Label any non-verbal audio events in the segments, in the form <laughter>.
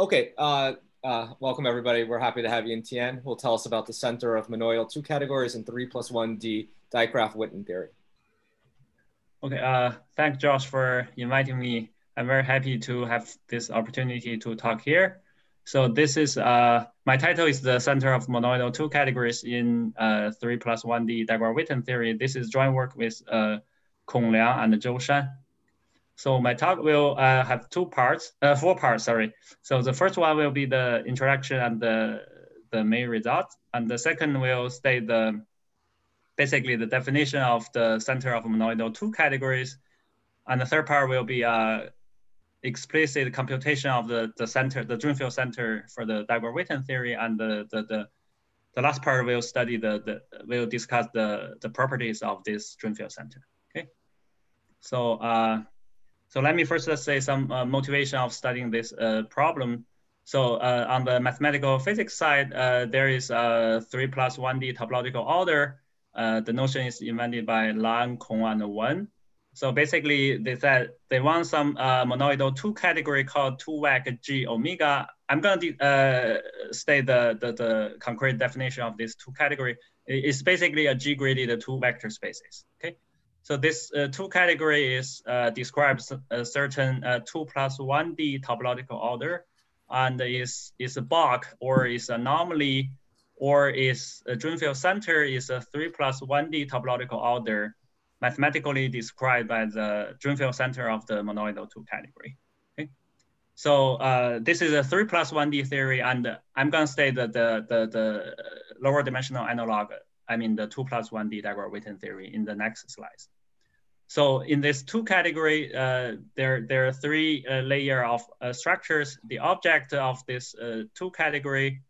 Okay, uh, uh, welcome everybody. We're happy to have you in Tian. Who will tell us about the center of monoidal two categories and three plus one D Dijkgraaf-Witten theory. Okay, uh, Josh for inviting me. I'm very happy to have this opportunity to talk here. So this is, uh, my title is the center of monoidal two categories in uh, three plus one D Dijkgraaf-Witten theory. This is joint work with uh, Kong Liang and Zhou Shan. So my talk will uh, have two parts, uh, four parts, sorry. So the first one will be the introduction and the, the main results. And the second will state the, basically the definition of the center of monoidal two categories. And the third part will be uh, explicit computation of the, the center, the Drinfeld center for the Dijkgraaf-Witten theory. And the, the, the, the last part will study the, the will discuss the, the properties of this Drinfeld center. Okay. So uh, so let me first say some uh, motivation of studying this uh, problem. So uh, on the mathematical physics side, uh, there is a three plus 1D topological order. Uh, the notion is invented by Lan, Kong, and Wen. So basically, they said they want some uh, monoidal two category called two vector G omega. I'm going to state the, the, the concrete definition of this two category. It's basically a G graded two vector spaces. Okay. So this uh, two category is uh, describes a certain uh, two plus one D topological order, and is is a bulk or is anomaly or is a Drinfeld center is a three plus one D topological order, mathematically described by the Drinfeld center of the monoidal two category. Okay, so uh, this is a three plus one D theory, and I'm gonna say that the the the lower dimensional analog. I mean the two plus one D Dijkgraaf-Witten theory in the next slides. So in this two category, uh, there, there are three uh, layer of uh, structures. The object of this uh, two category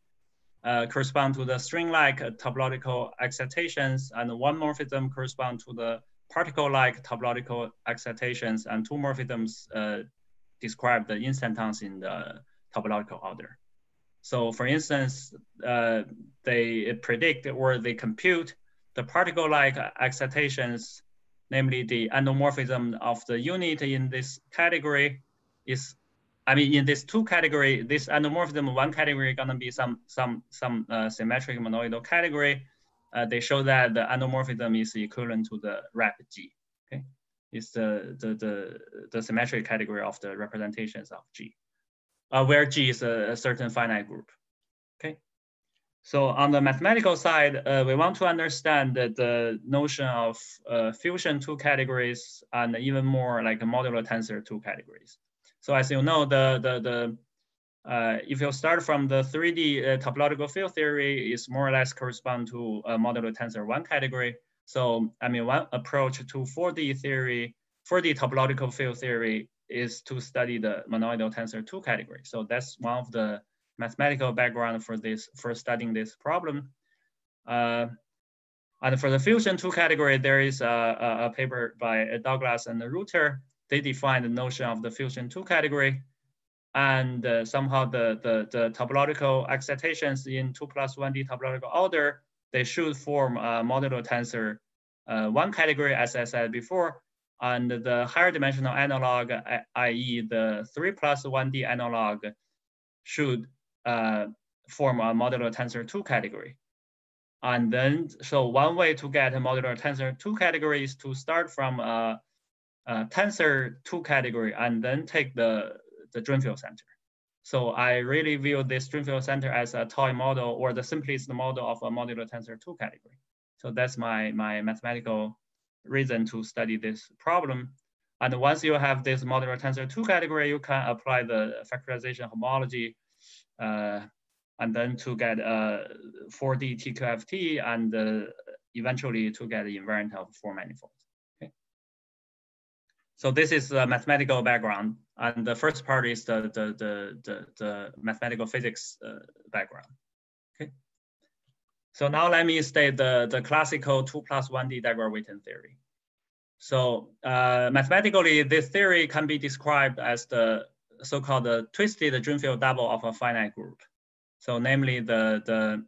uh, correspond to the string-like topological excitations and one morphism correspond to the particle-like topological excitations and two morphisms uh, describe the instantons in the topological order. So for instance, they predict or they compute the particle-like excitations namely the endomorphism of the unit in this category is, I mean, in this two category, this endomorphism one category is gonna be some some some uh, symmetric monoidal category. Uh, they show that the endomorphism is equivalent to the rep G. Okay, it's the the the, the symmetric category of the representations of G, uh, where G is a, a certain finite group. Okay. So on the mathematical side, uh, we want to understand the notion of uh, fusion two categories and even more like a modular tensor two categories. So as you know, the, the, the uh, if you start from the 3D uh, topological field theory, is more or less correspond to a modular tensor one category. So I mean, one approach to 4D theory, 4D topological field theory is to study the monoidal tensor two category. So that's one of the mathematical background for this for studying this problem. Uh, and for the fusion two category, there is a, a paper by Douglas and Reutter. They define the notion of the fusion two category. And uh, somehow the, the, the topological excitations in two plus one D topological order, they should form a modular tensor uh, one category, as I said before. And the higher dimensional analog, i.e. the three plus one D analog should uh, form a modular tensor two category. And then, so one way to get a modular tensor two category is to start from a, a tensor two category and then take the, the Drinfeld center. So I really view this Drinfeld center as a toy model or the simplest model of a modular tensor two category. So that's my, my mathematical reason to study this problem. And once you have this modular tensor two category, you can apply the factorization homology uh, and then to get a 4D TQFT and uh, eventually to get the invariant of four manifolds. Okay. So this is the mathematical background. And the first part is the, the, the, the, the mathematical physics uh, background. Okay. So now let me state the, the classical two plus one D Dijkgraaf-Witten theory. So uh, mathematically, this theory can be described as the so-called the twisted Drinfeld double of a finite group. So namely the, the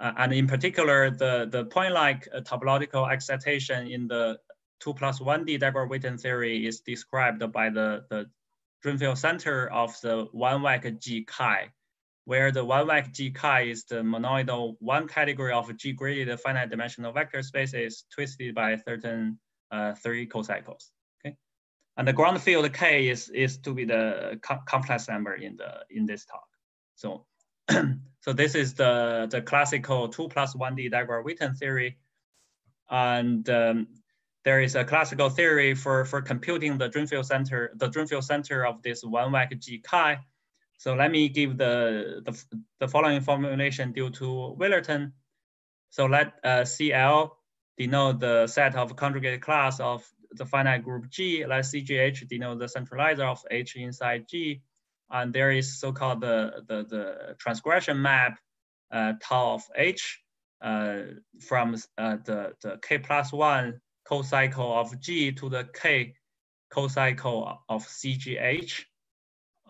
uh, and in particular, the, the point-like uh, topological excitation in the two plus one D Dijkgraaf-Witten theory is described by the, the Drinfeld center of the one vec G chi, where the one vec G chi is the monoidal one category of G graded finite dimensional vector spaces twisted by certain uh, three cocycles. And the ground field K is is to be the co complex number in the in this talk. So, <clears throat> so this is the the classical two plus one D Dijkgraaf-Witten theory, and um, there is a classical theory for for computing the dream Drinfeld center the dream Drinfeld center of this one vec G chi. So let me give the, the, the following formulation due to Willerton. So let uh, CL denote the set of conjugate class of the finite group G, let CGH denote the centralizer of H inside G. And there is so-called the, the, the, transgression map uh, tau of H uh, from uh, the, the K plus one cocycle of G to the K cocycle of CGH.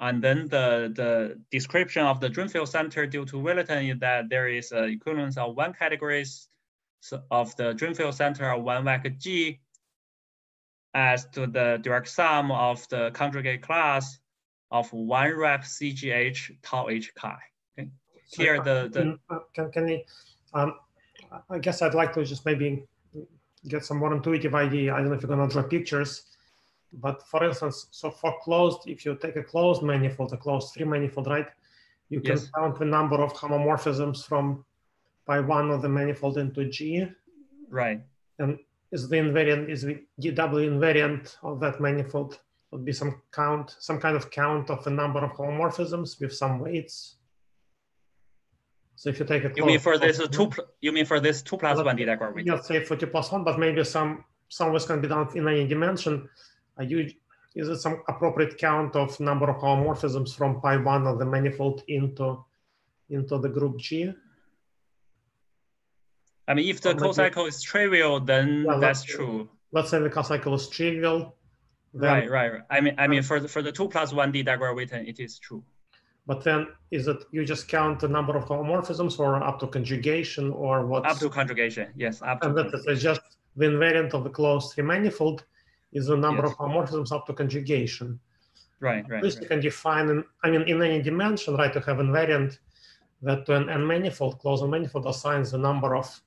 And then the, the description of the Drinfeld center due to Willerton is that there is an equivalence of one categories of the Drinfeld center of one vector G as to the direct sum of the conjugate class of one rep CGH tau H chi. Okay. Here the, the uh, can, can you, um, I guess I'd like to just maybe get some more intuitive idea. I don't know if you're gonna draw pictures, but for instance, so for closed, if you take a closed manifold, a closed three manifold, right? You can yes. count the number of homomorphisms from by one of the manifold into G. Right. And is the invariant, is the GW invariant of that manifold would be some count, some kind of count of the number of homomorphisms with some weights. So if you take a you mean for this two you mean for this two plus one group? Let's say for two plus one, but maybe some some was can be done in any dimension. Are you is it some appropriate count of number of homomorphisms from pi one of the manifold into into the group G? I mean, if the cocycle is trivial, then yeah, that's true. Let's say the cocycle is trivial. Right, right, right. I mean, I mean, for the for the two plus one D Dijkgraaf-Witten, it is true. But then is it you just count the number of homomorphisms or up to conjugation or what? Up to conjugation, yes. Up to and that is just the invariant of the closed three manifold is the number yes. of homomorphisms up to conjugation. Right, right. At least right. you can define, an, I mean, in any dimension, right, to have invariant that to an n manifold, closed manifold assigns the number of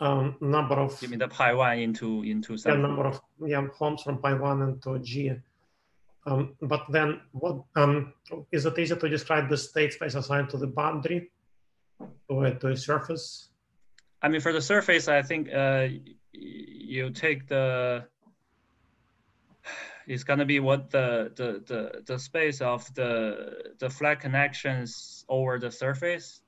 um, number of. You mean the pi one into into some. Yeah, number of yeah homes from pi one into g. Um, but then what um, is it easier to describe the state space assigned to the boundary or to a surface? I mean, for the surface, I think uh, you take the, it's gonna be what the, the, the, the space of the, the flat connections over the surface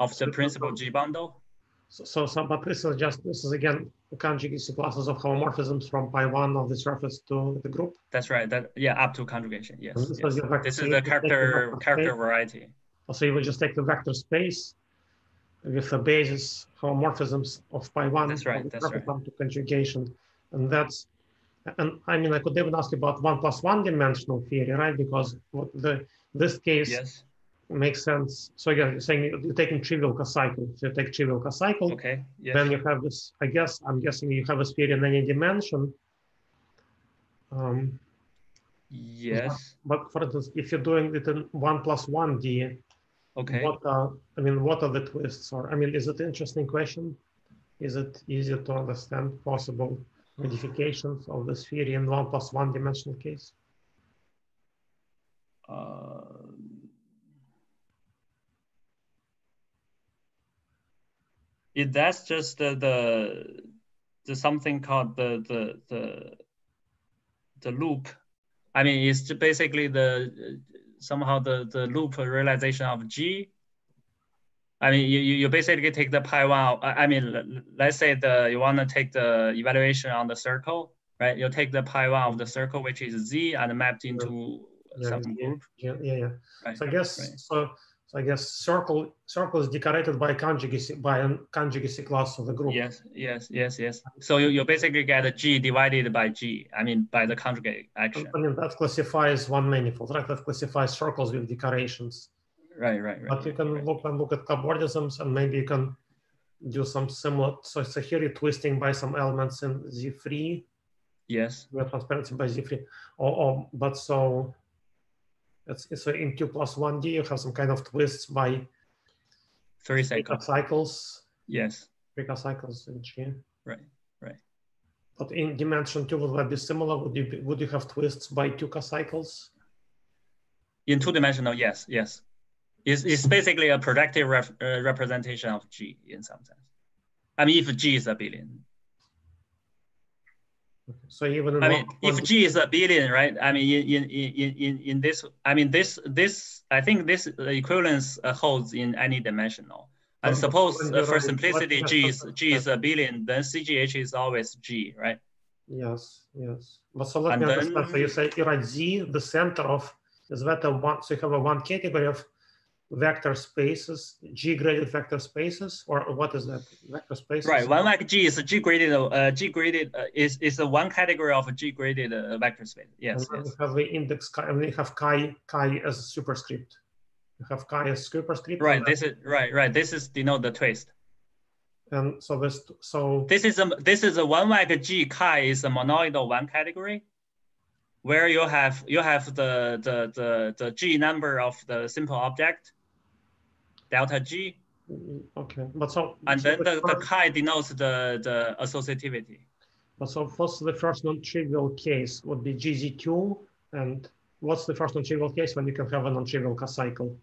of the principal G bundle. So, so, so, but this is just, this is again, conjugacy classes of homomorphisms from pi one of the surface to the group. That's right. That yeah, up to conjugation. Yes. This, yes. this is the character the character space. variety. So you would just take the vector space with the basis homomorphisms of pi one. That's right. That's right. to conjugation, and that's and I mean I could even ask about one plus one dimensional theory, right? Because the this case yes makes sense. So again, you're saying you're taking trivial cycle. So you take trivial cycle, Okay. Yes. Then you have this. I guess I'm guessing you have a sphere in any dimension. Um, yes. But for instance, if you're doing it in one plus one D, okay. What are I mean, what are the twists? Or I mean, is it an interesting question? Is it easier to understand possible modifications of the sphere in one plus one dimensional case? Uh, it, that's just the, the the something called the the the the loop. I mean, it's basically the somehow the the loop realization of G. I mean, you you basically take the pi one. I mean, let's say the you want to take the evaluation on the circle, right? You take the pi one of the circle, which is Z, and mapped into yeah, some yeah, group. Yeah, yeah, yeah. Right. So I guess right. so so I guess circle circle is decorated by conjugacy by a conjugacy class of the group. Yes, yes, yes, yes. So you, you basically get a G divided by G. I mean by the conjugate action. I mean that classifies one manifold, right? That classifies circles with decorations. Right, right, right. But you can right. look and look at cobordisms and maybe you can do some similar. So, so here you're twisting by some elements in Z3. Yes. We are transparency by Z3. Or, or but so it's, so in Q plus 1D, you have some kind of twists by three cycles. cycles. Yes. Three cycles in G. Right. Right. But in dimension two, would that be similar? Would you be, would you have twists by two cycles? In two dimensional, yes, yes. It's, it's basically a projective rep, uh, representation of G in some sense. I mean, if G is abelian. So even I mean, if G is abelian, right? I mean, in in in in in this, I mean this this I think this equivalence uh, holds in any dimensional. And suppose uh, for simplicity, G is G is abelian, then CGH is always G, right? Yes, yes. But so let and me then, understand. So you say you write Z, the center of is that a one? So you have a one category of vector spaces, G-graded vector spaces, or what is that? Vector spaces? Right, one like G is a G-graded, uh, G-graded uh, is, is a one category of a G-graded uh, vector space. Yes, yes. We have the index chi, and we have chi, chi as a superscript. You have chi as superscript. Right, this is, right, right. This is denote the twist. And so this, so. This is a, this is a one like G, chi is a monoidal one category where you have you have the, the the the g number of the simple object delta G. Okay, but so and then the, the chi denotes the the associativity. But so what's the first non-trivial case would be GZ2, and what's the first non-trivial case when you can have a non-trivial cocycle?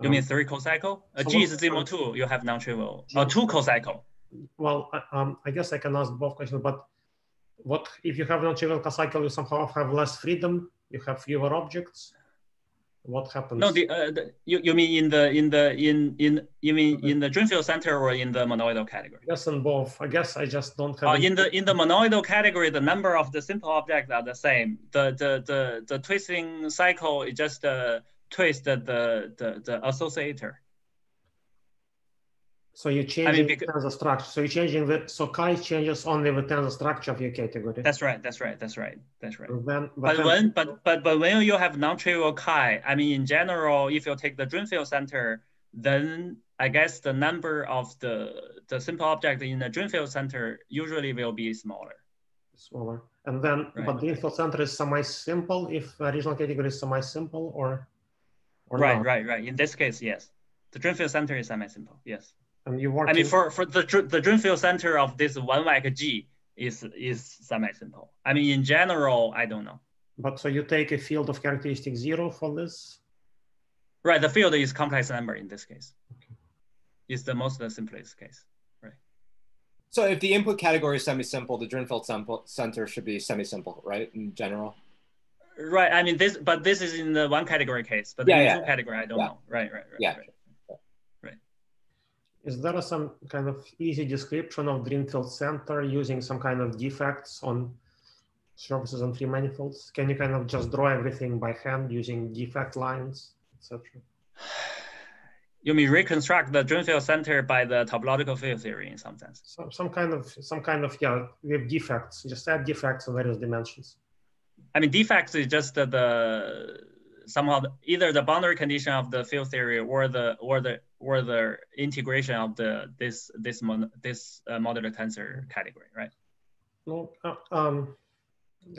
You um, mean three cocycle? Uh, so G is zero two. You have non-trivial. Or uh, two cocycle. Well, um, I guess I can ask both questions, but what if you have non-trivial cocycle? You somehow have less freedom. You have fewer objects what happens? No, the, uh, the, you, you mean in the in the in in you mean in the Drinfeld center or in the monoidal category? Yes, in both. I guess I just don't have. Uh, in the in the monoidal category, the number of the simple objects are the same. The the the the twisting cycle is just uh, twist the the the, the associator. So you're changing I mean, because, tensor structure. So you're changing the so chi changes only the tensor structure of your category. That's right. That's right. That's right. That's right. Then, but, but when but but but when you have non-trivial chi, I mean in general, if you take the Drinfeld center, then I guess the number of the the simple object in the Drinfeld center usually will be smaller. Smaller. And then right. but the Drinfeld center is semi-simple if the original category is semi-simple or, or right, not? right, right. In this case, yes. The Drinfeld center is semi-simple. Yes. And you want I mean, for, for the, the Drinfeld center of this one like G is, is semi-simple. I mean, in general, I don't know. But so you take a field of characteristic zero for this? Right, the field is complex number in this case. Okay. It's the most the simplest case, right? So if the input category is semi-simple, the Drinfeld center should be semi-simple, right, in general? Right, I mean, this, but this is in the one category case, but yeah, the yeah. category, I don't yeah. know. Right, right, right. Yeah. Right. Is there some kind of easy description of Drinfeld center using some kind of defects on surfaces on free manifolds? Can you kind of just draw everything by hand using defect lines, etc.? You mean reconstruct the Drinfeld center by the topological field theory in some sense? Some, some kind of, some kind of, yeah, we have defects, just add defects in various dimensions. I mean, defects is just the, the somehow either the boundary condition of the field theory or the or the or the integration of the this this mon, this uh, modular tensor category, right? No, uh, um,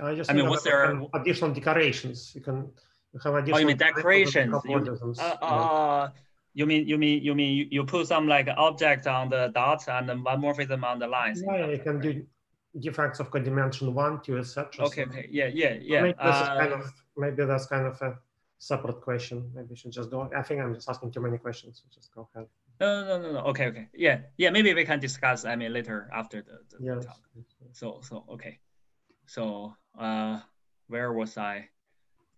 I just I mean, what's there additional decorations? You can have additional. Oh, you mean decorations? You, uh, uh, you mean you mean you mean you, you put some like object on the dots and then one morphism on the lines? Yeah, you can do defects of codimension one, two, etc. Okay, okay, yeah, yeah, yeah. maybe, uh, kind of, maybe that's kind of a separate question. Maybe we should just go. I think I'm just asking too many questions. just go ahead. No, no, no, no. Okay, okay. Yeah, yeah. Maybe we can discuss. I mean, later after the, the yes. talk. So, so okay. So, uh, where was I?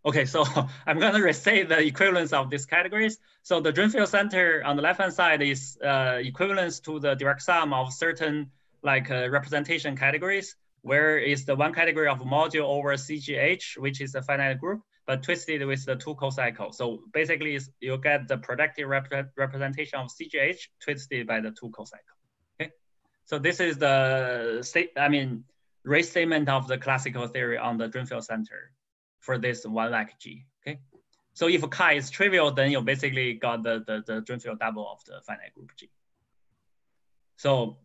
Okay, so <laughs> I'm gonna restate the equivalence of these categories. So the Drinfeld center on the left-hand side is uh, equivalence to the direct sum of certain like uh, representation categories, where is the one category of module over CGH, which is a finite group but twisted with the two co-cycle. So basically you get the projective rep representation of CGH twisted by the two co-cycle. Okay. So this is the state, I mean, restatement of the classical theory on the Drinfeld center for this one like G. Okay. So if chi is trivial, then you basically got the, the, the Drinfeld double of the finite group G. So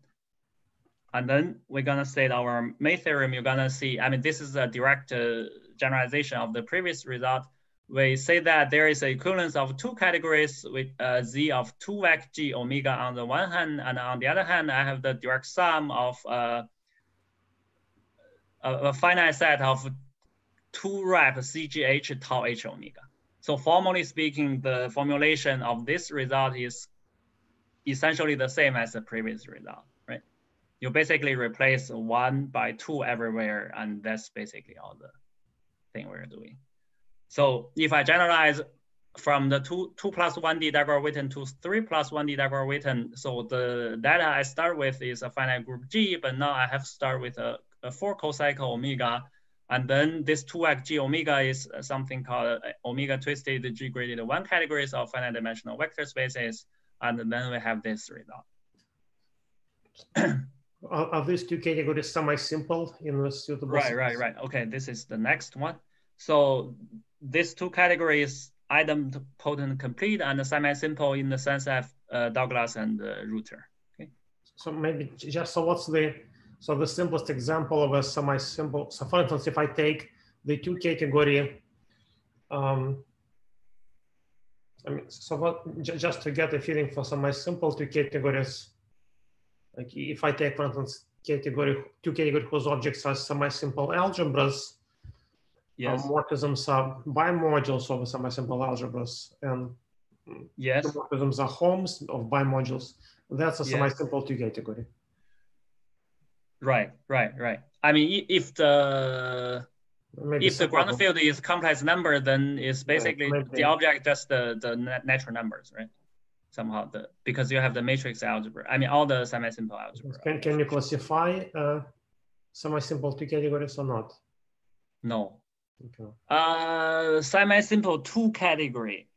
And then we're gonna state our main theorem. You're gonna see, I mean, this is a direct uh, generalization of the previous result. We say that there is an equivalence of two categories with uh, z of 2 vec g omega on the one hand, and on the other hand, I have the direct sum of uh, a, a finite set of two rep CGH tau H omega. So formally speaking, the formulation of this result is essentially the same as the previous result, right? You basically replace one by two everywhere, and that's basically all the thing we're doing. So if I generalize from the two, two plus one D Dijkgraaf-Witten to three plus one D Dijkgraaf-Witten, so the data I start with is a finite group G, but now I have to start with a, a four cocycle omega, and then this 2x G omega is something called uh, omega twisted G graded one categories of finite dimensional vector spaces. And then we have this result. <clears throat> are, are, these two categories semi-simple in the suitable Right, right, right. Okay, this is the next one. So these two categories, idempotent complete and semi-simple in the sense of uh, Douglas and uh, Reutter. Okay. So maybe just so what's the so the simplest example of a semi-simple, so for instance, if I take the two category, um, I mean, so what, just to get a feeling for semi-simple two categories, like if I take, for instance, category, two category whose objects are semi-simple algebras, uh, yes. morphisms are bimodules of semi-simple algebras, and yes. morphisms are homes of bimodules. That's a yes. semi-simple two category. Right, right, right. I mean, if the maybe if the ground field is complex number, then it's basically the object just the the natural numbers, right? Somehow the because you have the matrix algebra. I mean, all the semi-simple algebra. Can can you classify uh, semi-simple two categories or not? No. Okay. Uh, semi-simple two category.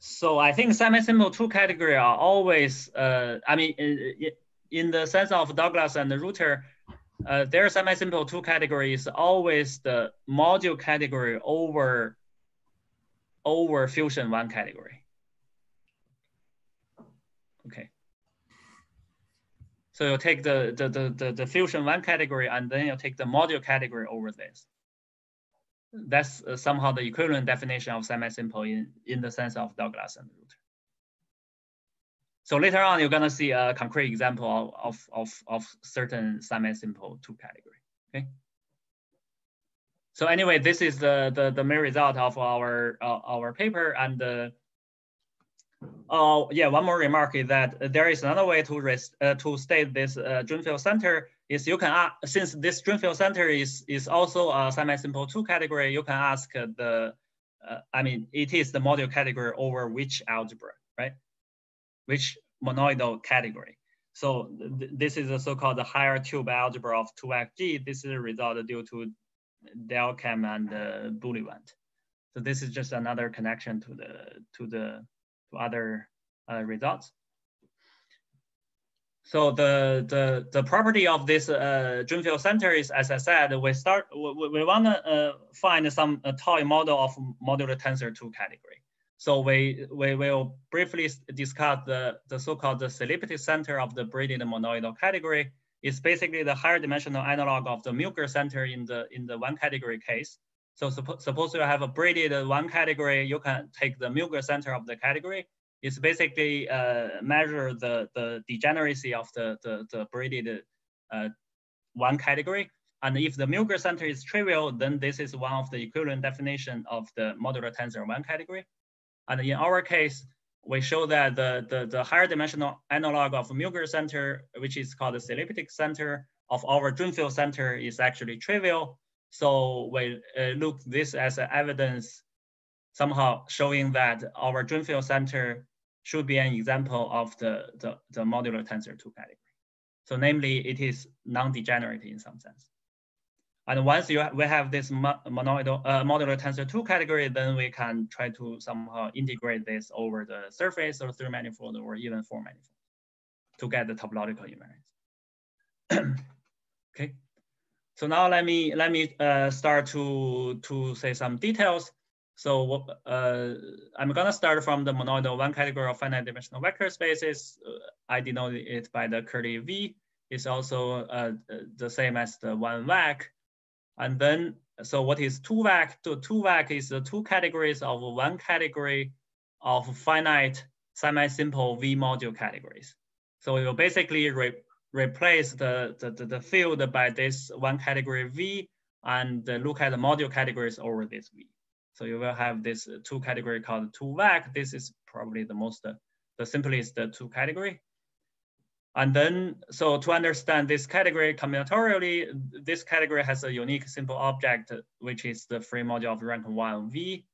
So I think semi-simple two category are always. Uh, I mean, it, in the sense of Douglas and Reutter, uh, their semi-simple two category is always the module category over over fusion one category. Okay. So you take the, the, the, the, the fusion one category and then you take the module category over this. That's uh, somehow the equivalent definition of semi-simple in, in the sense of Douglas and Reutter. So later on, you're gonna see a concrete example of, of, of certain semi-simple two category, okay? So anyway, this is the, the, the main result of our, uh, our paper. And uh, uh, yeah, one more remark is that there is another way to, uh, to state this uh, Drinfeld center is you can, ask, since this Drinfeld center is, is also a semi-simple two category, you can ask the, uh, I mean, it is the module category over which algebra, right? which monoidal category. So th this is a so-called higher tube algebra of 2xg. This is a result due to Delcamp and uh, Bullivant. So this is just another connection to the to the to other uh, results. So the the the property of this uh, Drinfeld center is, as I said, we start we, we want to uh, find some toy model of modular tensor two category. So we, we will briefly discuss the, the so-called the sylleptic center of the braided monoidal category. It's basically the higher dimensional analog of the Müger center in the, in the one category case. So suppo suppose you have a braided one category, you can take the Müger center of the category. It's basically uh, measure the, the degeneracy of the, the, the braided uh, one category. And if the Müger center is trivial, then this is one of the equivalent definition of the modular tensor one category. And in our case, we show that the, the, the higher dimensional analog of Müger center, which is called the sylleptic center of our Drinfeld center is actually trivial. So we uh, look this as evidence somehow showing that our Drinfeld center should be an example of the, the, the modular tensor two category. So namely, it is non-degenerate in some sense. And once you we have this monoidal uh, modular tensor two category, then we can try to somehow integrate this over the surface or three manifold or even four manifold to get the topological invariance. <clears throat> okay. So now let me let me uh, start to to say some details. So uh, I'm gonna start from the monoidal one category of finite dimensional vector spaces. Uh, I denote it by the curly V. It's also uh, the same as the one vac. And then, so what is two vac? Two, two vac is the two categories of one category of finite semi-simple V module categories. So it will basically re replace the, the, the, field by this one category V and look at the module categories over this V. So you will have this two category called two vac. This is probably the most, uh, the simplest uh, two category. And then, so to understand this category combinatorially, this category has a unique simple object, which is the free module of rank one V.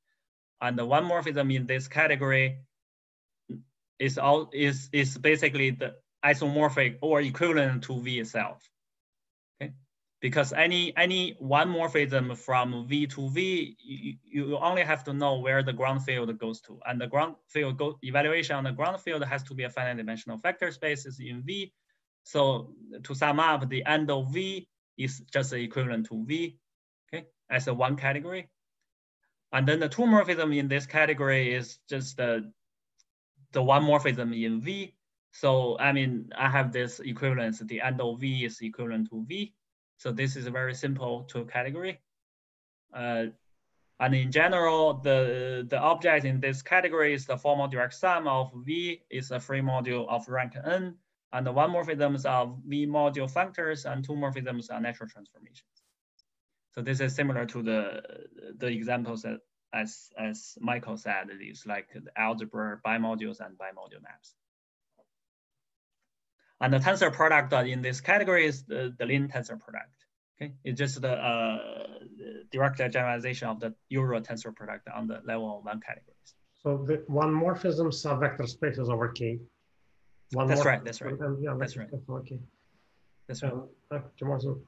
And the one morphism in this category is all is is basically the isomorphic or equivalent to V itself. Okay, because any any one morphism from V to V, you, you only have to know where the ground field goes to, and the ground field go, evaluation on the ground field has to be a finite dimensional vector spaces in V. So to sum up, the end of V is just equivalent to V, okay, as a one category. And then the two morphism in this category is just the the one morphism in V. So I mean, I have this equivalence, the end of V is equivalent to V. So this is a very simple two category. Uh, and in general, the, the object in this category is the formal direct sum of V is a free module of rank N, and the one morphisms are V module functors and two morphisms are natural transformations. So this is similar to the, the examples that as, as Michael said, it is like the algebra bimodules and bimodule maps. And the tensor product in this category is the, the Deligne tensor product. Okay, it's just the uh, direct generalization of the Euro tensor product on the level of one categories. So the one morphisms are vector spaces over K. One that's right. That's right. And, yeah, that's right. Over K. That's right. Uh,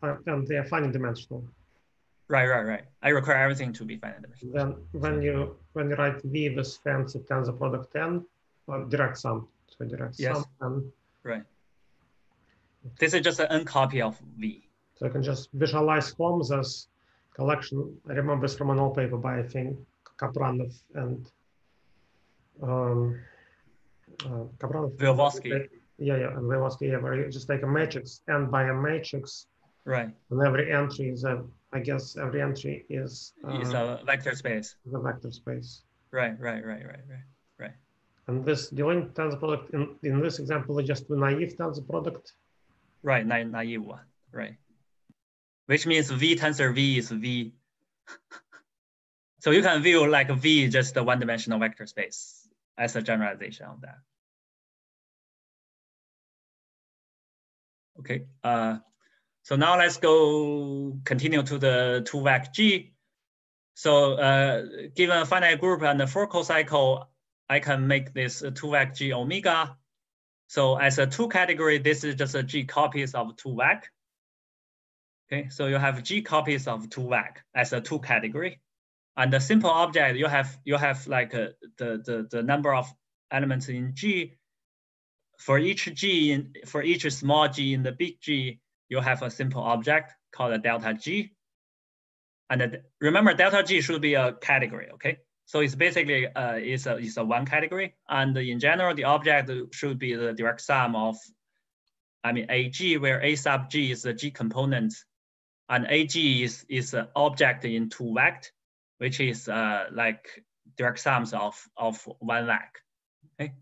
uh, and they are finite dimensional. Right, right, right. I require everything to be finite dimensional. Then when you when you write V with fancy tensor product n, well, direct sum. So direct yes. sum and right. This is just an n copy of V. So you can just visualize forms as collection. I remember this from an old paper by I think Kapranov and um, uh, Kapranov. Voevodsky. Yeah, yeah, and Voevodsky, yeah, where you just take a matrix and by a matrix. Right. And every entry is a I guess every entry is uh, is a vector space. The vector space. Right, right, right, right, right, right. And this Deligne tensor product in, in this example is just the naive tensor product. Right, na naive one, right. Which means V tensor V is V. <laughs> so you can view like V just a one-dimensional vector space as a generalization of that. Okay. Uh, so now let's go continue to the two vac G. So uh, given a finite group and a four cocycle, I can make this two vac G omega. So as a two category, this is just a G copies of two vac. Okay, so you have G copies of two vac as a two category. And the simple object, you have you have like uh, the, the, the number of elements in G. For each G, in, for each small G in the big G, you have a simple object called a delta G. And remember, delta G should be a category, okay? So it's basically uh, it's a it's a one category, and in general, the object should be the direct sum of, I mean, AG, where A sub G is the G component, and AG is is an object in two vect, which is uh, like direct sums of of one vec, okay?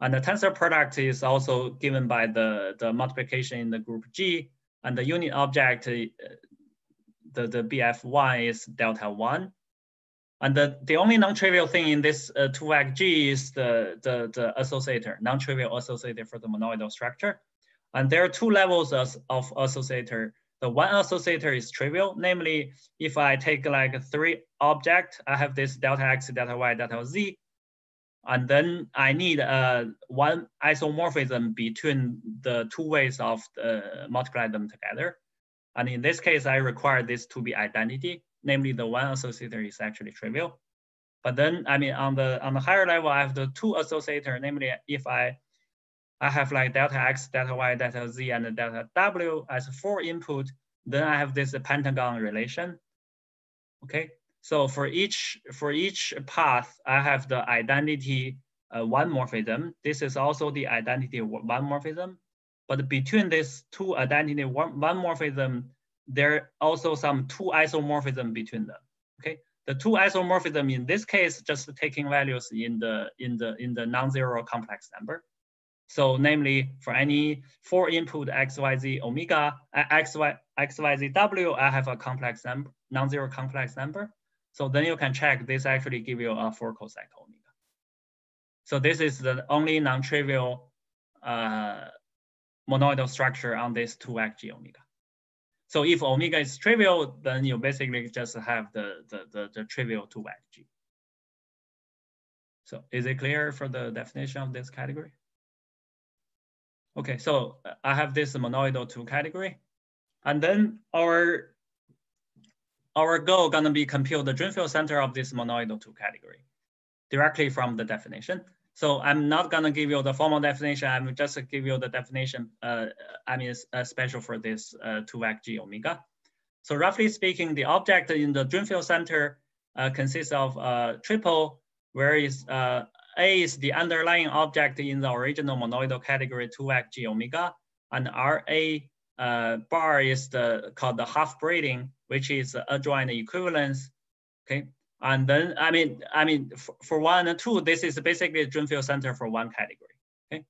And the tensor product is also given by the, the multiplication in the group G. And the unit object, uh, the, the BF1 is delta 1. And the, the only non-trivial thing in this uh, 2-vec G is the, the, the associator, non-trivial associator for the monoidal structure. And there are two levels of, of associator. The one associator is trivial, namely, if I take like three object, I have this delta x, delta y, delta z, and then I need uh, one isomorphism between the two ways of uh, them together. And in this case, I require this to be identity, namely the one associator is actually trivial. But then, I mean, on the on the higher level, I have the two associator, namely if I I have like delta x, delta y, delta z, and delta w as four input, then I have this pentagon relation. Okay, so for each, for each path, I have the identity uh, one morphism. This is also the identity one morphism. but between these two identity one, one morphism, there are also some two isomorphism between them. Okay, the two isomorphism in this case just taking values in the in the in the non-zero complex number. So namely, for any four input xyz omega xy xyz w, I have a complex number, non-zero complex number. So then you can check this actually give you a four cocycle omega. So this is the only non-trivial uh, monoidal structure on this 2xg omega. So if omega is trivial, then you basically just have the, the, the, the trivial 2xg. So is it clear for the definition of this category? Okay, so I have this monoidal 2 category. And then our, our goal gonna be compute the Drinfeld center of this monoidal 2 category directly from the definition. So I'm not gonna give you the formal definition. I'm just give you the definition. Uh, I mean, uh, special for this uh, 2 G omega. So roughly speaking, the object in the Drinfeld center uh, consists of a uh, triple, where is uh, A is the underlying object in the original monoidal category 2 G omega, and RA uh, bar is the called the half braiding, which is adjoint equivalence. Okay, and then, I mean, I mean, for, for one and two, this is basically a Drinfeld center for one category. Okay.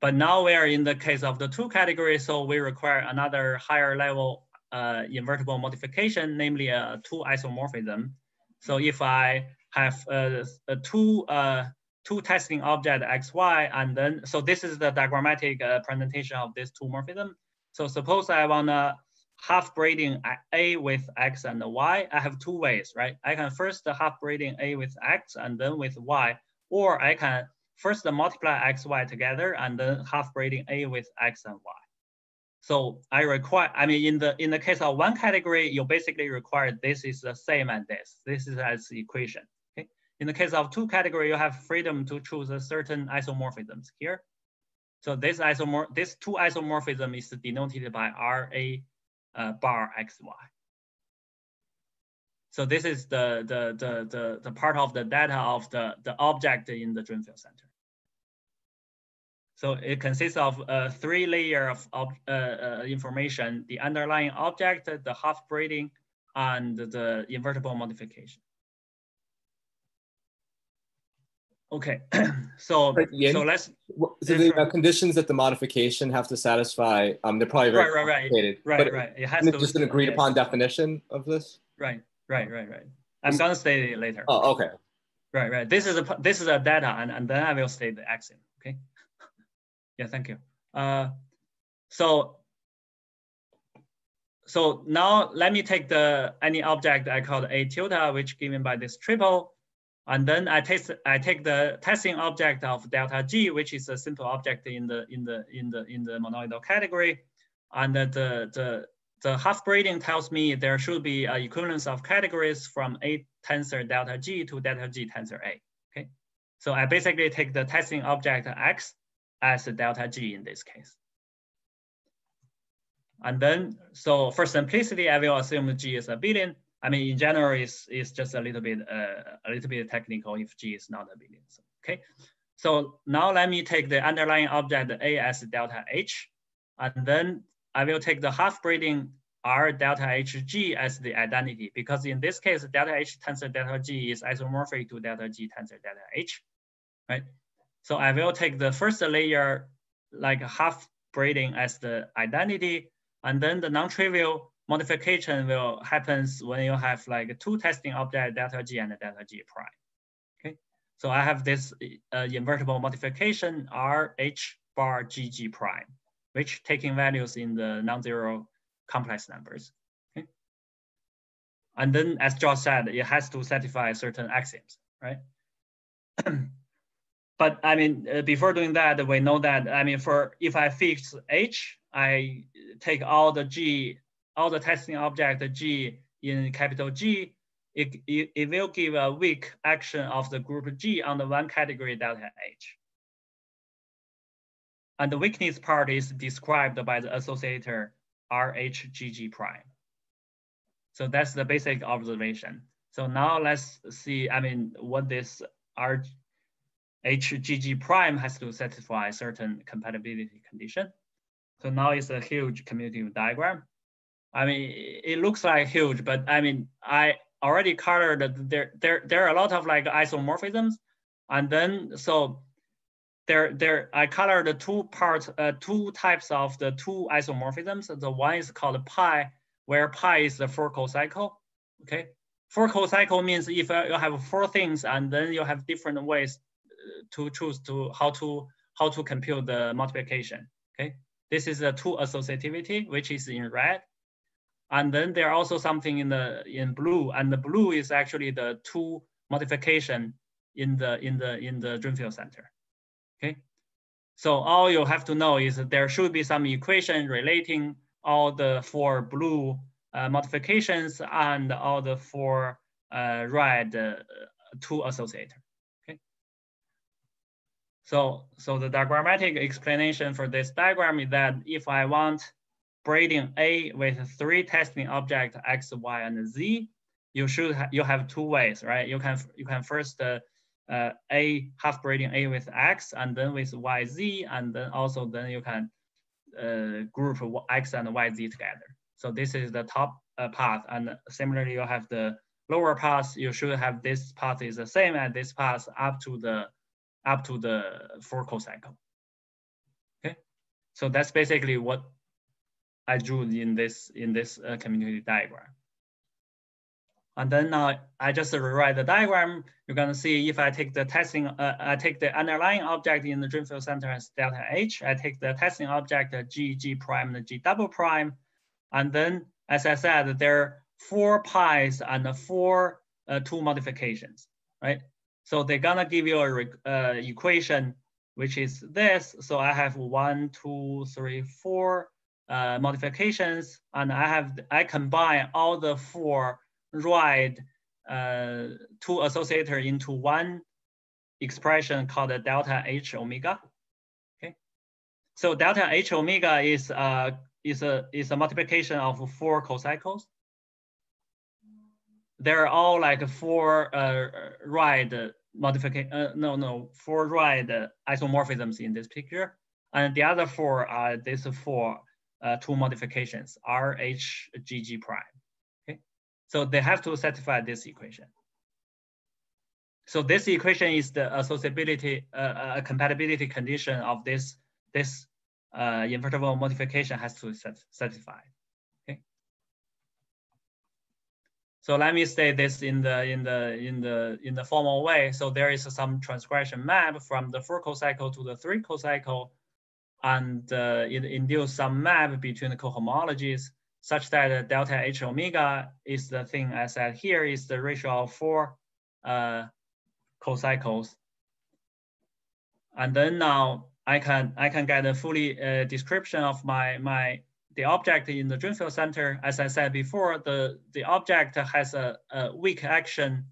But now we are in the case of the two categories, so we require another higher level uh, invertible modification, namely a two isomorphism. So if I have uh, a two uh, two testing object xy, and then so this is the diagrammatic uh, presentation of this two morphism. So suppose I wanna half braiding A with X and Y, I have two ways, right? I can first half braiding A with X and then with Y, or I can first multiply X, Y together and then half braiding A with X and Y. So I require, I mean, in the in the case of one category, you basically require this is the same as this. This is as equation. Okay. In the case of two category, you have freedom to choose a certain isomorphisms here. So this isomorph, this two isomorphism is denoted by RA uh, bar xy. So this is the, the, the, the, the part of the data of the, the object in the Drinfeld center. So it consists of uh, three layer of, uh, uh, information, the underlying object, the half braiding, and the invertible modification. Okay, <clears throat> so so let's. So the uh, conditions that the modification have to satisfy, um, they're probably very right, right, right, right, but right. It has to just an agreed yes. upon definition of this. Right, right, right, right. I'm gonna state it later. Oh, okay. Right, right. This is a this is a data, and, and then I will state the axiom. Okay. <laughs> yeah, thank you. Uh, so so now let me take the any object I call a tilde, which given by this triple and then I take I take the testing object of delta G, which is a simple object in the in the in the in the monoidal category. And the the the half braiding tells me there should be an equivalence of categories from A tensor delta G to delta G tensor A. Okay. So I basically take the testing object X as delta G in this case. And then, so for simplicity, I will assume G is abelian. I mean, in general, it's, it's just a little bit uh, a little bit technical if G is not abelian. So, okay, so now let me take the underlying object A as delta H, and then I will take the half braiding R delta HG as the identity because in this case, delta H tensor delta G is isomorphic to delta G tensor delta H, right? So I will take the first layer like half braiding as the identity, and then the non-trivial modification will happens when you have like two testing object delta G and delta G prime. Okay, so I have this uh, invertible modification R H bar GG prime, which taking values in the non-zero complex numbers. Okay, and then as Josh said, it has to satisfy certain axioms, right? <clears throat> but I mean, uh, before doing that, we know that, I mean, for if I fix H, I take all the G all the testing object G in capital G, it, it, it will give a weak action of the group G on the one category delta H. And the weakness part is described by the associator RHGG prime. So that's the basic observation. So now let's see, I mean, what this RHGG prime has to satisfy certain compatibility condition. So now it's a huge commutative diagram. I mean, it looks like huge, but I mean, I already colored there, there, there are a lot of like isomorphisms. And then, so there, there, I colored the two parts, uh, two types of the two isomorphisms. The one is called pi, where pi is the four cycle. Okay, four cycle means if you have four things and then you have different ways uh, to choose to how to how to compute the multiplication. Okay, this is the two associativity, which is in red. And then there are also something in the in blue, and the blue is actually the two modification in the in the in the Drinfeld center. Okay, so all you have to know is that there should be some equation relating all the four blue uh, modifications and all the four uh, red uh, two associator. Okay. So so the diagrammatic explanation for this diagram is that if I want braiding A with three testing objects X, Y, and Z, you should ha you have two ways, right? You can you can first uh, uh, A half braiding A with X and then with Y, Z, and then also then you can uh, group X and Y, Z together. So this is the top uh, path. And similarly, you have the lower path. You should have this path is the same as this path up to the up to the four cycle. Okay, so that's basically what I drew in this in this uh, community diagram. And then now I just rewrite the diagram. You're gonna see if I take the testing, uh, I take the underlying object in the Drinfeld center as delta H. I take the testing object G, G prime, and G double prime. And then, as I said, there are four pi's and four uh, two modifications, right? So they're gonna give you a uh, equation, which is this. So I have one, two, three, four, uh, modifications, and I have I combine all the four right uh, two associator into one expression called delta H omega. Okay, so delta H omega is uh is a is a multiplication of four cocycles. They're all like four uh, right modification. Uh, no, no, four right isomorphisms in this picture, and the other four are these four uh, two modifications, R, H, G, G prime. Okay, so they have to satisfy this equation. So this equation is the associability, uh, uh, compatibility condition of this this uh, invertible modification has to satisfy. Okay. So let me say this in the in the in the in the formal way. So there is some transgression map from the four cycle to the three cycle and uh, it induced some map between the cohomologies such that delta H omega is the thing I said here is the ratio of four uh, cocycles. And then now I can I can get a fully uh, description of my my the object in the Drinfeld center. As I said before, the the object has a, a weak action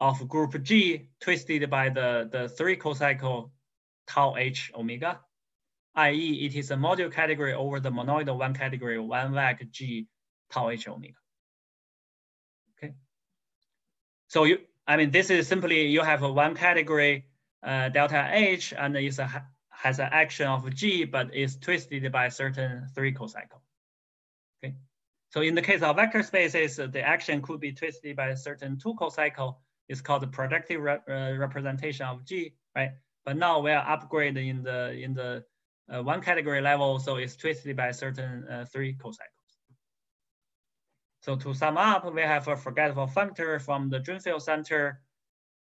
of group G twisted by the the three cocycle tau H omega i.e. it is a module category over the monoidal one category one vec G tau H omega. Okay. So you, I mean, this is simply you have a one category uh, delta H and it's a, has an action of G, but is twisted by a certain three cocycle. Okay. So in the case of vector spaces, the action could be twisted by a certain two cocycle. It's called the projective re uh, representation of G, right? But now we are upgrading in the in the uh, one category level, so it's twisted by certain uh, three cocycles. So to sum up, we have a forgetful functor from the Drinfeld center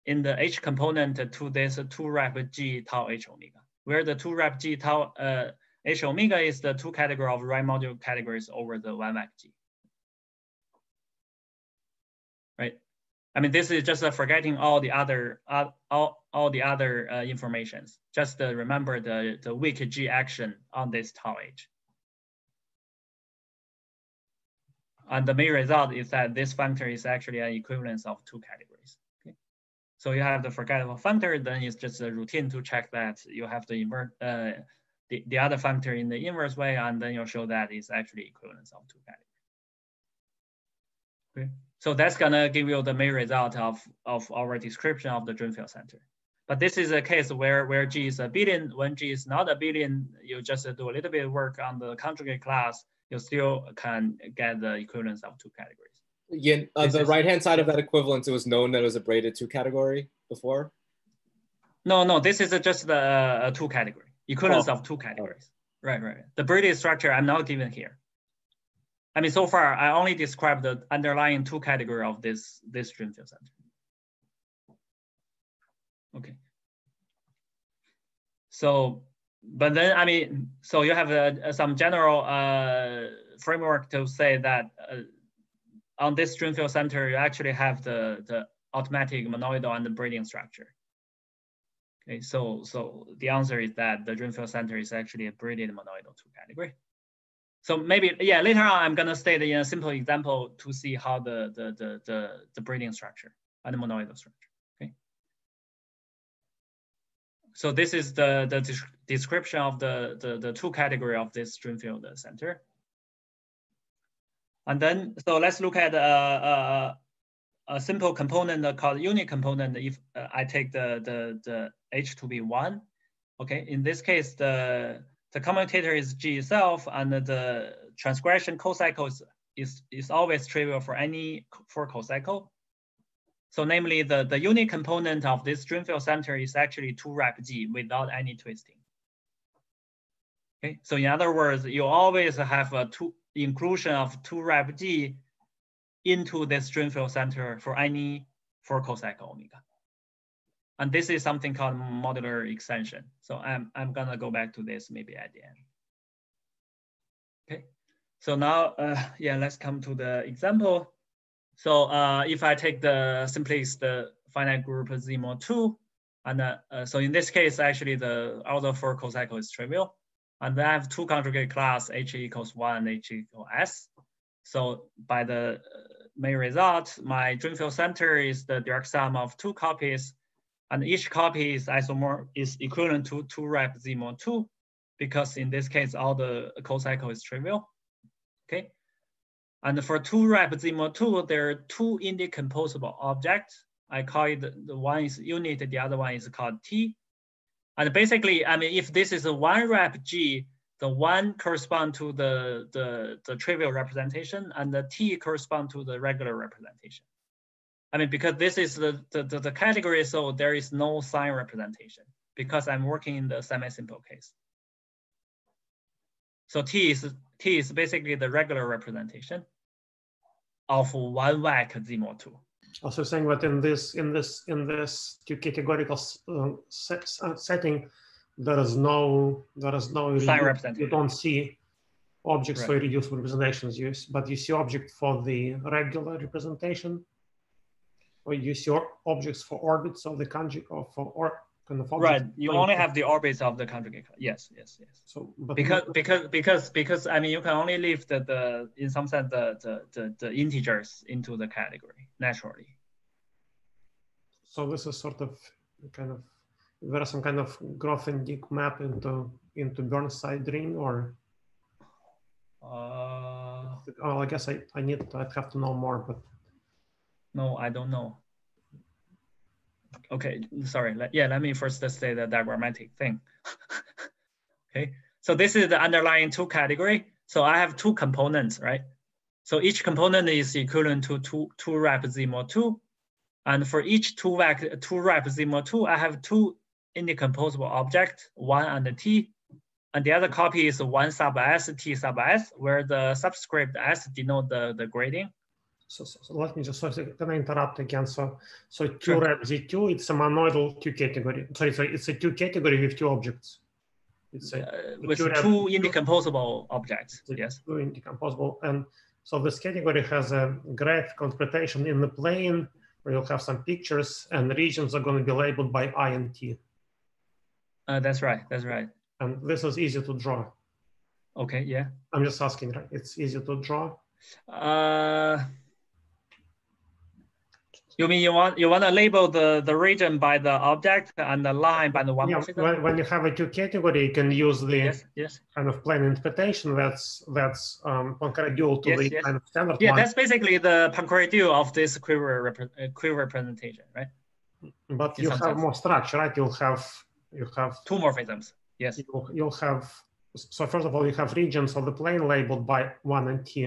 in the H component to this two rep G tau H omega, where the two rep G tau uh, H omega is the two category of right module categories over the one vec G. Right. I mean, this is just forgetting all the other all all the other uh, informations. Just uh, remember the the weak G action on this tau H. And the main result is that this functor is actually an equivalence of two categories. Okay. So you have the forgettable functor, then it's just a routine to check that you have to invert uh, the, the other functor in the inverse way, and then you'll show that it's actually equivalence of two categories. Okay. So that's gonna give you the main result of, of our description of the Drinfeld center. But this is a case where, where G is abelian. When G is not abelian, you just do a little bit of work on the conjugate class, you still can get the equivalence of two categories. Yeah, uh, the right hand side of that equivalence, it was known that it was a braided two category before. No, no, this is just the uh, two category equivalence oh. of two categories. Oh. Right, right. The braided structure I'm not given here. I mean, so far I only described the underlying two category of this this Drinfeld center. Okay. So, but then I mean, so you have uh, some general uh, framework to say that uh, on this Drinfeld center, you actually have the, the automatic monoidal and the braiding structure. Okay, so, so the answer is that the Drinfeld center is actually a braided monoidal two category. So maybe, yeah, later on, I'm gonna state in a simple example to see how the, the, the, the, the braiding structure and the monoidal structure, So this is the, the description of the, the, the two category of this Drinfeld center. And then, so let's look at a, uh, a, uh, a simple component called unit component. If uh, I take the, the, the H to be one, okay, in this case, the, the commutator is G itself and the transgression cocycle is, is, is always trivial for any for cocycle. So namely the, the unit component of this Drinfeld center is actually two rep G without any twisting. Okay, so in other words, you always have a two, inclusion of two rep G into the Drinfeld center for any four cocycle omega. And this is something called modular extension. So I'm, I'm gonna go back to this maybe at the end. Okay, so now, uh, yeah, let's come to the example. So uh, if I take the simplest the finite group Z mod two, and uh, so in this case, actually the order four cocycle is trivial. And then I have two conjugate class H equals one, H equals S. So by the uh, main result, my Drinfeld center is the direct sum of two copies and each copy is isomorph is equivalent to two rep Z mod two because in this case, all the cocycle is trivial, okay? And for two rep mod two, there are two indecomposable objects. I call it, the one is unit, the other one is called T. And basically, I mean, if this is a one rep G, the one correspond to the, the, the trivial representation and the T correspond to the regular representation. I mean, because this is the, the, the, the category, so there is no sign representation because I'm working in the semi-simple case. So T is, T is basically the regular representation of one VAC Z mod 2 also saying that in this in this in this two categorical uh, set, uh, setting there is no there is no you don't see objects right. for reduced representations use but you see object for the regular representation or you see objects for orbits of the conjugate or for or right you only have the orbits of the conjugate yes yes yes. So because because because because i mean you can only leave the, the in some sense the, the the the integers into the category naturally. So this is sort of kind of there are some kind of growth and Grothendieck map into into Burnside ring or? Uh, oh I guess I, I need to, I'd have to know more but no I don't know okay sorry let, yeah let me first say the diagrammatic thing. <laughs> Okay so this is the underlying two category. So I have two components right? So each component is equivalent to two two rep z mod 2 and for each two vector, two rep z mod 2, I have two indecomposable objects, one and the t, and the other copy is one sub s, t sub s, where the subscript s denote the, the grading. So, so, so let me just sorry, can I interrupt again? So, so two sure. rep z2, it's a monoidal two category. Sorry, sorry, it's a two category with two objects. It's a, uh, with two, two indecomposable objects. Yes. Two indecomposable, and so this category has a graph interpretation in the plane where you'll have some pictures and regions are going to be labeled by I and T. Uh, that's right. That's right. And this is easy to draw. Okay. Yeah. I'm just asking, right? It's easy to draw. Uh, you mean you want you want to label the the region by the object and the line by the one yeah, when, when, you have a two category, you can use the yes, yes. kind of plane interpretation that's that's um, Poincare dual to yes, the yes. kind of standard Yeah, line. that's basically the Poincare dual of this quiver, rep uh, quiver representation, right? But you have sense. more structure, right? You'll have you have two morphisms. Yes. You'll, you'll have so first of all you have regions of the plane labeled by one and t,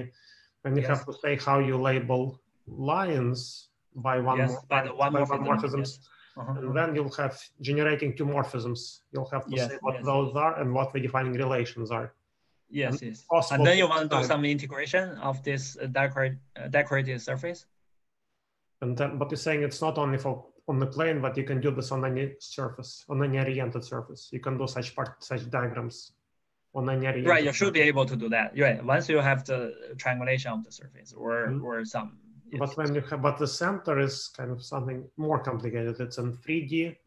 and you yes. have to say how you label lines by one yes, by the one by morphism. morphisms. Yes. Uh-huh. And then you'll have generating two morphisms. You'll have to yes, say what yes. those are and what the defining relations are. Yes, and yes. And then you want to do some integration of this uh, decorate, uh, decorated surface. And then, but you're saying it's not only for on the plane, but you can do this on any surface, on any oriented surface. You can do such part, such diagrams on any oriented. Right, you should be able to do that. Right, once you have the triangulation of the surface or mm -hmm. or some but when you have, but the center is kind of something more complicated. It's in 3D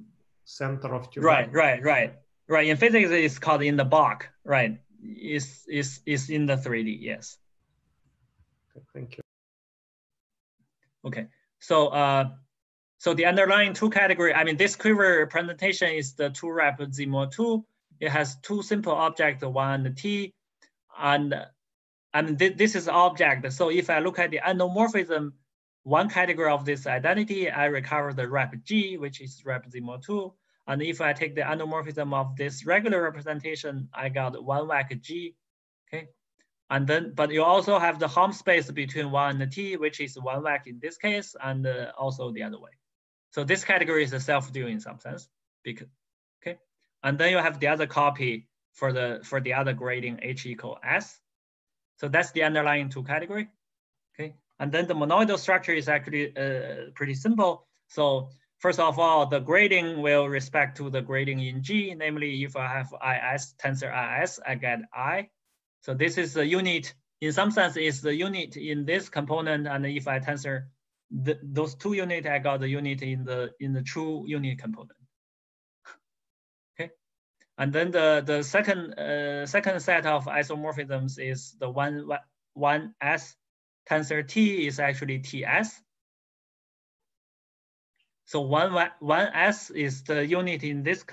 center of two. Right, right, right, right. In physics, it's called in the box. Right, is is is in the 3D. Yes. Okay, thank you. Okay, so uh, so the underlying two category. I mean, this quiver presentation is the two ZMO two. It has two simple objects, one and T, and and th this is object. So if I look at the endomorphism, one category of this identity, I recover the rep G, which is rep ZMO2. And if I take the endomorphism of this regular representation, I got one vec G, okay? And then, but you also have the Hom space between one and T, which is one vec in this case, and uh, also the other way. So this category is a self-dual in some sense, because, okay? And then you have the other copy for the for the other grading H equal S. So that's the underlying two category. Okay. And then the monoidal structure is actually uh, pretty simple. So first of all, the grading will respect to the grading in G, namely if I have IS, tensor IS, I get I. So this is the unit, in some sense, is the unit in this component. And if I tensor the, those two units, I got the unit in the in the true unit component. And then the, the second, uh, second set of isomorphisms is the one, one S tensor T is actually TS. So one, one S is the unit in this,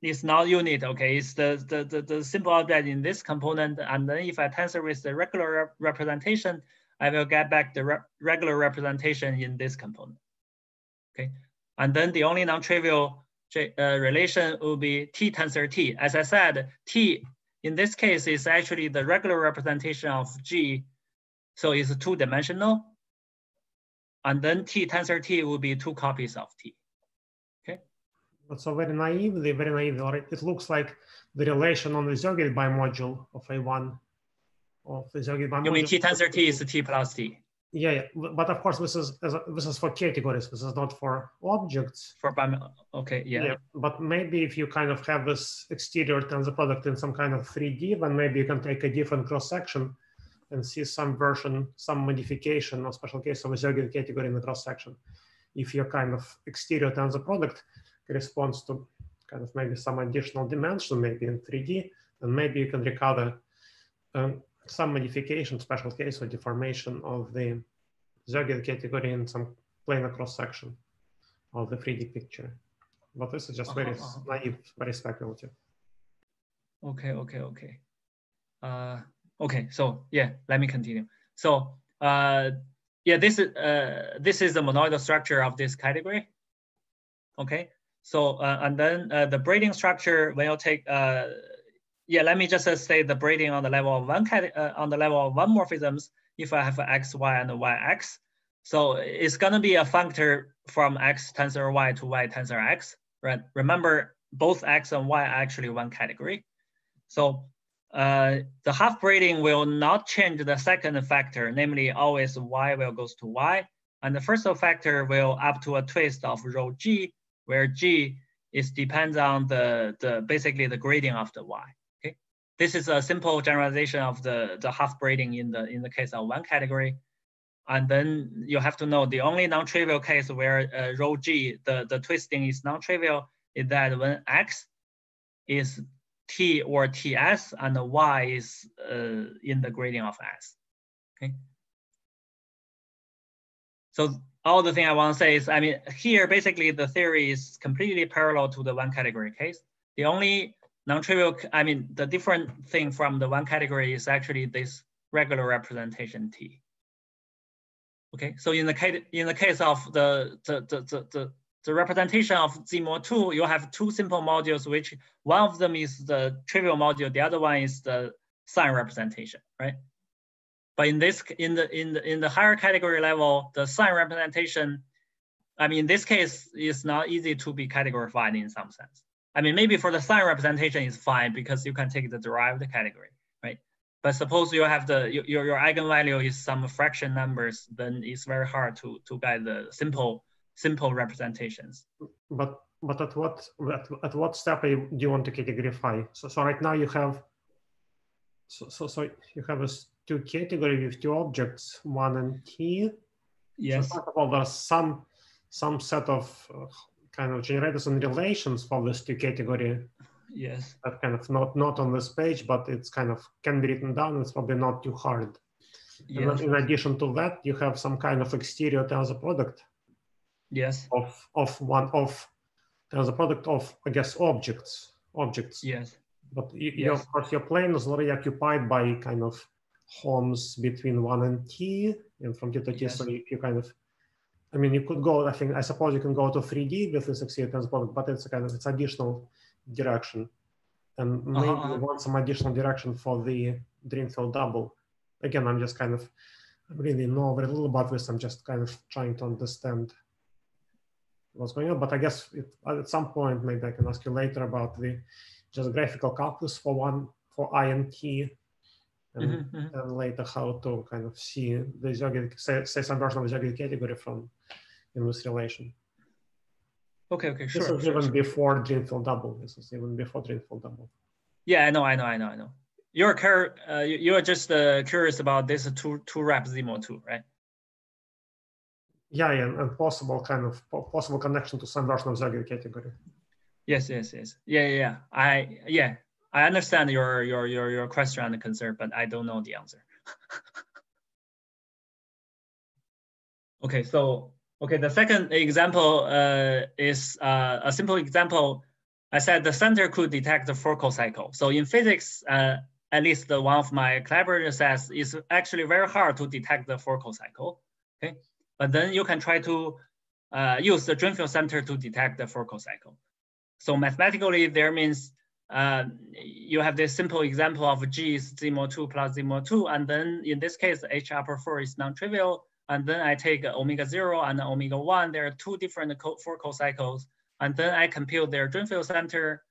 it's not unit, okay? It's the, the, the, the simple object in this component. And then if I tensor with the regular rep representation, I will get back the re regular representation in this component, okay? And then the only non-trivial uh, relation will be T tensor T. As I said, T in this case is actually the regular representation of G. So it's two dimensional. And then T tensor T will be two copies of T. Okay. But so very naively, very naively, it looks like the relation on the Soergel bimodule of A1 of the Soergel bimodule. You mean T tensor T is T plus T? Yeah, yeah, but of course this is this is for categories. This is not for objects. For okay, yeah. yeah. But maybe if you kind of have this exterior tensor product in some kind of 3D, then maybe you can take a different cross section and see some version, some modification or special case of a Soergel category in the cross section. If your kind of exterior tensor product corresponds to kind of maybe some additional dimension, maybe in 3D, then maybe you can recover um, some modification, special case or deformation of the Soergel category in some planar cross section of the 3D picture. But this is just very uh -huh. naive, very speculative. Okay, okay, okay. Uh, okay, so yeah, let me continue. So uh, yeah, this is uh, this is the monoidal structure of this category. Okay, so uh, and then uh, the braiding structure when you take uh, yeah, let me just uh, say the braiding on the level of one uh, on the level of one morphisms. If I have x, y, and y, x, so it's gonna be a functor from x tensor y to y tensor x, right? Remember, both x and y are actually one category. So uh, the half braiding will not change the second factor, namely always y will goes to y, and the first factor will up to a twist of rho g, where g is depends on the the basically the gradient of the y. This is a simple generalization of the, the half braiding in the, in the case of one category. And then you have to know the only non-trivial case where uh, rho g, the, the twisting is non-trivial, is that when x is t or ts and y is uh, in the gradient of s. Okay. So all the thing I want to say is, I mean, here basically the theory is completely parallel to the one category case. The only non-trivial, I mean, the different thing from the one category is actually this regular representation T. Okay, so in the case in the case of the the the the, the representation of ZMOD2, you have two simple modules, which one of them is the trivial module, the other one is the sign representation, right? But in this, in the in the in the higher category level, the sign representation, I mean, in this case, is not easy to be categorified in some sense. I mean, maybe for the sign representation is fine because you can take the derived category, right? But suppose you have the your your eigenvalue is some fraction numbers, then it's very hard to to get the simple simple representations. But but at what at, at what step do you want to categorify? So so right now you have so so, so you have a two category with two objects, one and t. Yes. So first of all, there's some some set of uh, kind of generators and relations for this two category. Yes. That kind of not not on this page, but it's kind of can be written down. It's probably not too hard. Yes. in addition to that, you have some kind of exterior tensor product Yes. of of one of a product of I guess objects objects. Yes. But you, you- Yes. of course your plane is already occupied by kind of homes between one and t and from t to t. Yes. So you, you kind of I mean you could go I think I suppose you can go to 3D with this tensor product, but it's a kind of it's additional direction. And maybe Uh-huh, uh-huh. you want some additional direction for the Drinfeld double. Again, I'm just kind of really know very little about this. I'm just kind of trying to understand what's going on. But I guess it, at some point, maybe I can ask you later about the just graphical calculus for one for I and Mhm, mhm. and later how to kind of see the Soergel, say, say some version of the Soergel category from in this relation. Okay. Okay. sure. This is sure, even sure. before Drinfeld double. This is even before Drinfeld double. Yeah, I know, I know, I know, I know. You're cur uh, you- you're just uh, curious about this two two rep Zemo two, right? Yeah, yeah, and possible kind of po- possible connection to some version of Zögel category. Yes, yes, yes. Yeah, yeah, yeah. I yeah, I understand your your your your question and concern, but I don't know the answer. <laughs> okay, so okay, the second example uh, is uh, a simple example. I said the center could detect the four cocycle. So in physics, uh, at least one of my collaborators says it's actually very hard to detect the four cocycle. Okay, but then you can try to uh, use the Drinfeld center to detect the four cocycle. So mathematically, there means uh, you have this simple example of G is Zemo 2 plus Zemo 2. And then in this case, H upper 4 is non-trivial. And then I take omega 0 and omega 1. There are two different co four co-cycles. And then I compute their Drinfeld center.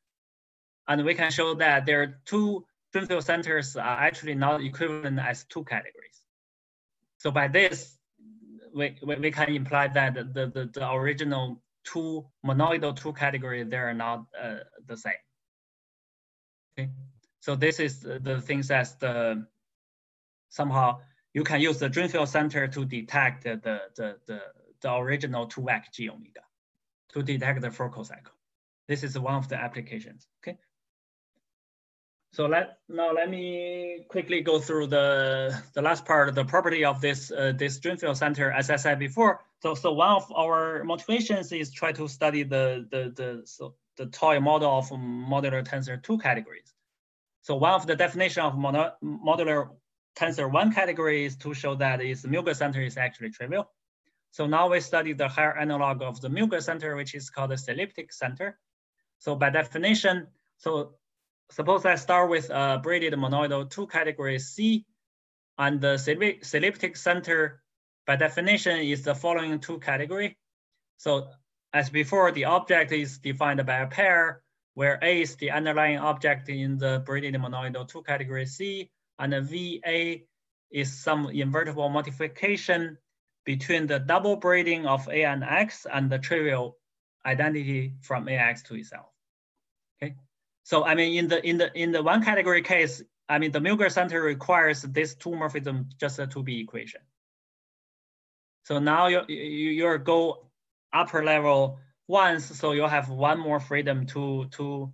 And we can show that there are two Drinfeld centers are actually not equivalent as two categories. So by this, we, we, we can imply that the, the, the original two monoidal two category, they are not uh, the same. Okay, so this is the, things that the somehow you can use the Drinfeld center to detect the, the, the, the, the original two vec G omega to detect the four cocycle. This is one of the applications, okay? So let now let me quickly go through the the last part, of the property of this uh, this Drinfeld center. As I said before, so so one of our motivations is try to study the the the so the toy model of modular tensor two categories. So one of the definition of modular tensor one category is to show that its Müger center is actually trivial. So now we study the higher analog of the Müger center, which is called the sylleptic center. So by definition, so suppose I start with a braided monoidal two category C, and the sylleptic center by definition is the following two category. So as before, the object is defined by a pair where A is the underlying object in the braided monoidal two category C, and VA is some invertible multiplication between the double braiding of A and X and the trivial identity from AX to itself. Okay. So I mean, in the in the in the one category case, I mean the Müger center requires this two morphism just to be equation. So now you you your go upper level once, so you have one more freedom to to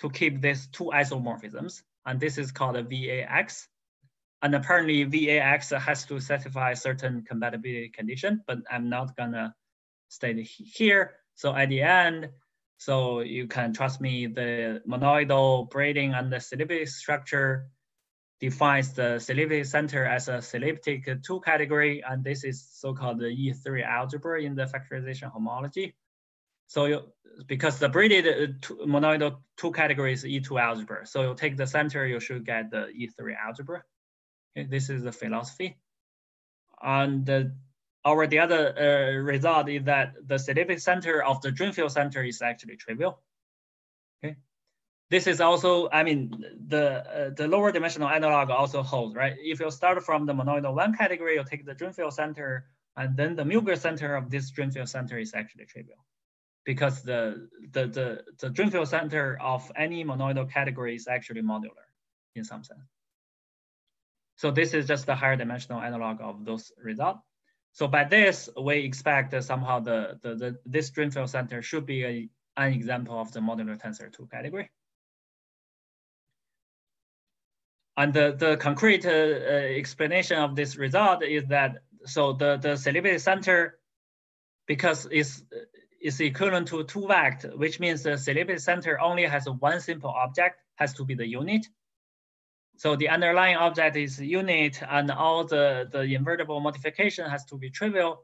to keep these two isomorphisms, and this is called a VAX. And apparently VAX has to satisfy certain compatibility condition, but I'm not gonna state here. So at the end, so you can trust me, the monoidal braiding and the sylleptic structure defines the sylleptic center as a sylleptic two category, and this is so-called the E3 algebra in the factorization homology. So you, because the braided uh, two, monoidal two categories is E2 algebra. So you take the center, you should get the E3 algebra. Okay, this is the philosophy. And uh, our the other uh, result is that the sylleptic center of the Drinfeld center is actually trivial. This is also, I mean, the uh, the lower dimensional analog also holds, right? If you start from the monoidal one category, you take the Drinfeld center, and then the Müger center of this Drinfeld center is actually trivial because the, the, the, the Drinfeld center of any monoidal category is actually modular in some sense. So this is just the higher dimensional analog of those results. So by this, we expect that somehow the, the, the this Drinfeld center should be a, an example of the modular tensor two category. And the, the concrete uh, uh, explanation of this result is that, so the, the sylleptic center, because it's is equivalent to two vect, which means the sylleptic center only has one simple object, has to be the unit. So the underlying object is unit and all the, the invertible modification has to be trivial.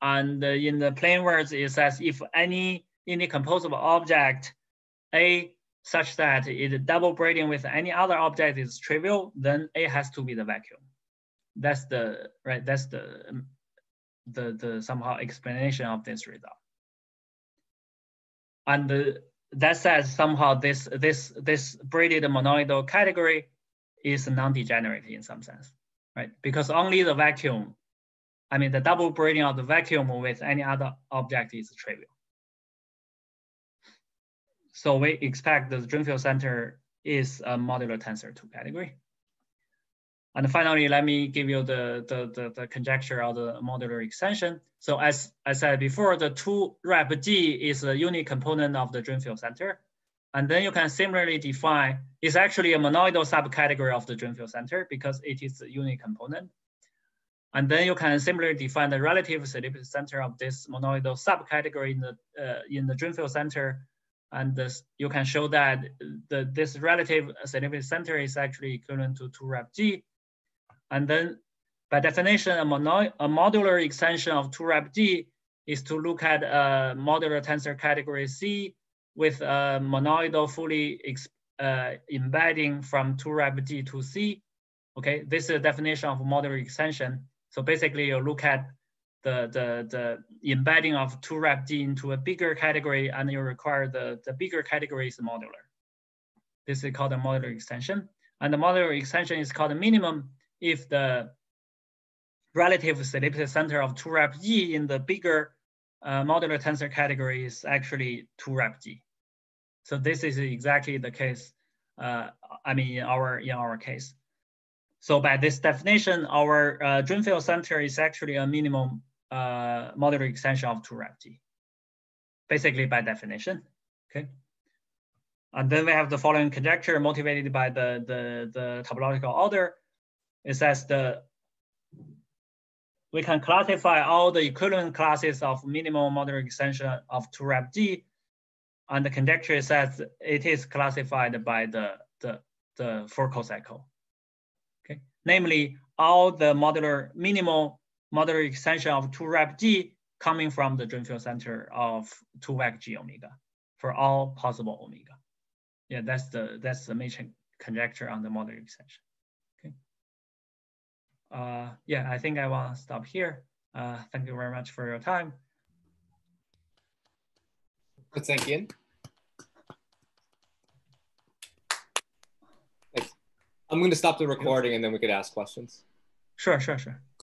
And in the plain words, it says if any any composable object A such that it double braiding with any other object is trivial, then A has to be the vacuum. That's the, right, that's the, the, the somehow explanation of this result and that says somehow this this this braided monoidal category is non-degenerate in some sense, right? Because only the vacuum, I mean the double braiding of the vacuum with any other object is trivial. So we expect the Drinfeld center is a modular tensor two category. And finally, let me give you the, the, the, the conjecture of the modular extension. So as I said before, the two rep G is a unique component of the Drinfeld center. And then you can similarly define, it's actually a monoidal subcategory of the Drinfeld center because it is a unique component. And then you can similarly define the relative sylleptic center of this monoidal subcategory in the, uh, in the Drinfeld center. And this, you can show that the, this relative sylleptic center is actually equivalent to two rep G and then by definition, a, mono, a modular extension of 2REP-D is to look at a modular tensor category C with a monoidal fully uh, embedding from 2REP-D to C. Okay, this is a definition of modular extension. So basically you look at the, the, the embedding of 2REP-D into a bigger category and you require the, the bigger category is modular. This is called a modular extension. And the modular extension is called a minimum if the relative sylleptic center of 2rep G in the bigger uh, modular tensor category is actually 2rep G. So this is exactly the case, uh, I mean, in our, in our case. So by this definition, our uh, Drinfeld center is actually a minimum uh, modular extension of 2rep G, basically by definition, okay? And then we have the following conjecture motivated by the, the, the topological order it says the we can classify all the equivalent classes of minimal modular extension of 2rep G, and the conjecture says it is classified by the, the, the four cocycle. Okay, namely all the modular minimal modular extension of 2rep G coming from the Drinfeld center of 2vec G omega for all possible omega. Yeah, that's the that's the main conjecture on the modular extension uh, yeah, I think I want to stop here. Uh, thank you very much for your time. Good thank you. I'm going to stop the recording and then we could ask questions. Sure, sure, sure.